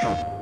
Oh.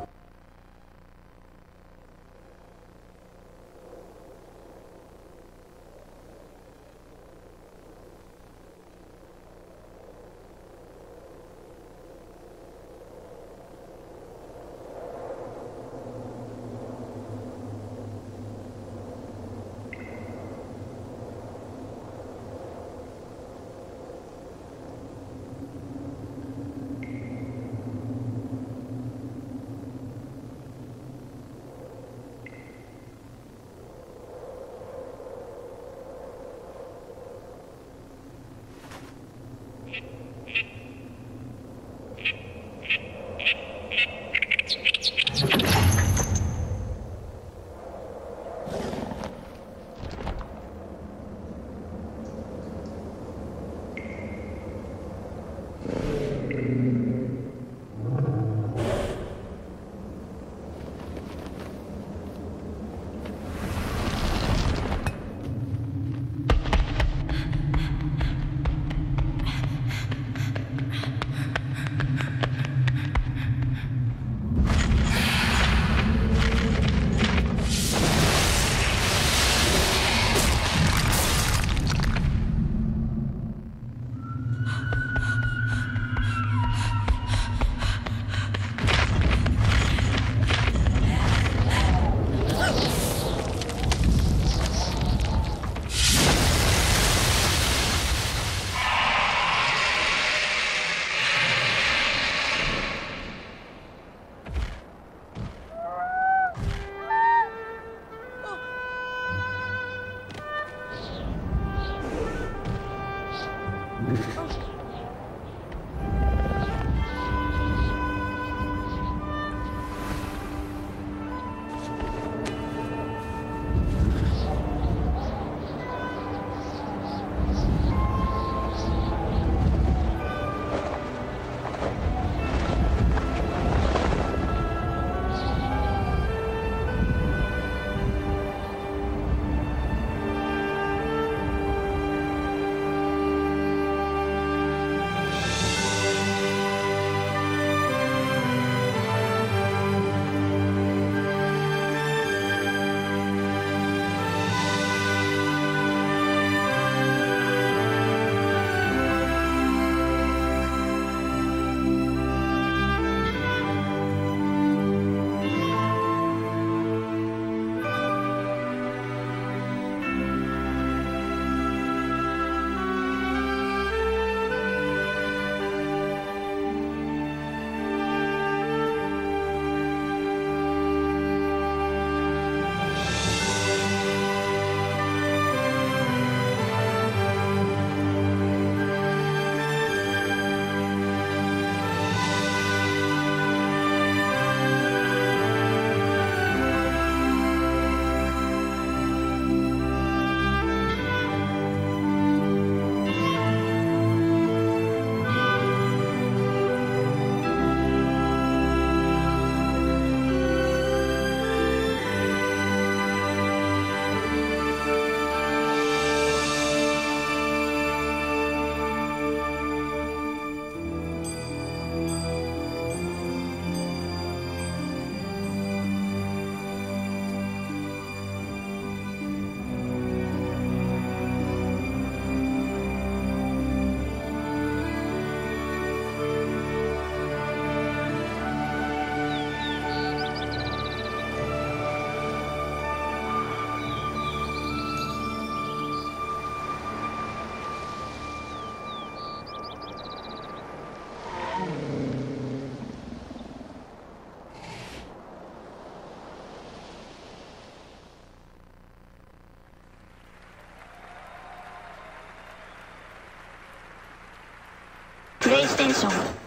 テーション